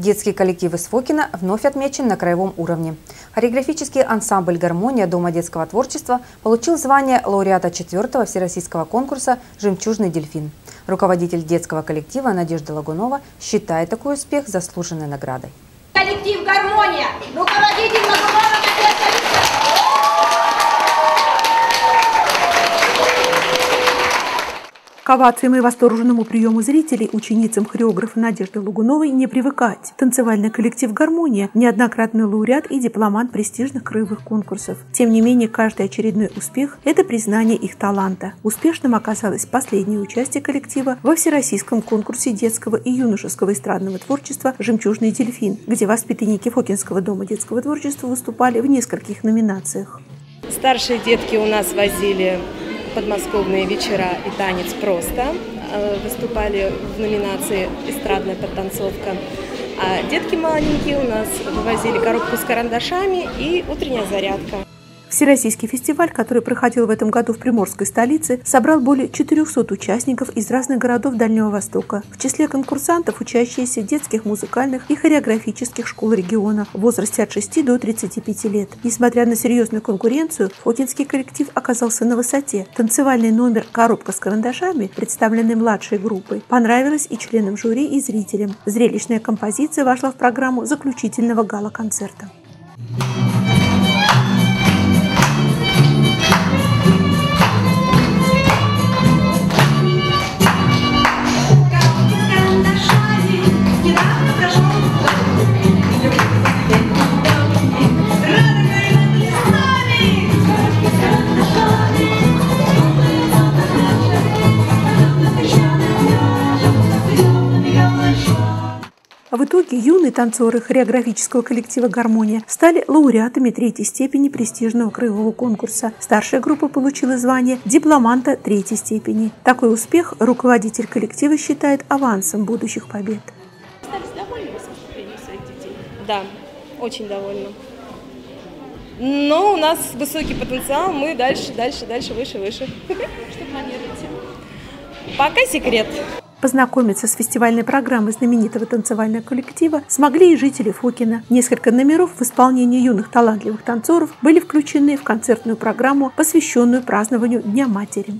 Детский коллектив из Фокина вновь отмечен на краевом уровне. Хореографический ансамбль «Гармония» Дома детского творчества получил звание лауреата 4-го всероссийского конкурса «Жемчужный дельфин». Руководитель детского коллектива Надежда Лагунова считает такой успех заслуженной наградой. Коллектив «Гармония», руководитель Лагунова К овациям и восторженному приему зрителей ученицам хореографа Надежды Лугуновой не привыкать. Танцевальный коллектив «Гармония» – неоднократный лауреат и дипломант престижных краевых конкурсов. Тем не менее, каждый очередной успех – это признание их таланта. Успешным оказалось последнее участие коллектива во всероссийском конкурсе детского и юношеского эстрадного творчества «Жемчужный дельфин», где воспитанники Фокинского дома детского творчества выступали в нескольких номинациях. Старшие детки у нас возили подмосковные вечера и танец просто. Э, выступали в номинации «Эстрадная подтанцовка». А детки маленькие у нас вывозили коробку с карандашами и утренняя зарядка. Всероссийский фестиваль, который проходил в этом году в Приморской столице, собрал более 400 участников из разных городов Дальнего Востока. В числе конкурсантов учащиеся детских музыкальных и хореографических школ региона в возрасте от 6 до 35 лет. Несмотря на серьезную конкуренцию, фокинский коллектив оказался на высоте. Танцевальный номер «Коробка с карандашами», представленный младшей группой, понравилось и членам жюри, и зрителям. Зрелищная композиция вошла в программу заключительного гала-концерта. В итоге юные танцоры хореографического коллектива «Гармония» стали лауреатами третьей степени престижного краевого конкурса. Старшая группа получила звание дипломанта третьей степени. Такой успех руководитель коллектива считает авансом будущих побед. Остались довольны выступлением своих детей? Да, очень довольны. Но у нас высокий потенциал, мы дальше, дальше, дальше, выше, выше. Что планируете? Пока секрет. Познакомиться с фестивальной программой знаменитого танцевального коллектива смогли и жители Фокина. Несколько номеров в исполнении юных талантливых танцоров были включены в концертную программу, посвященную празднованию Дня матери.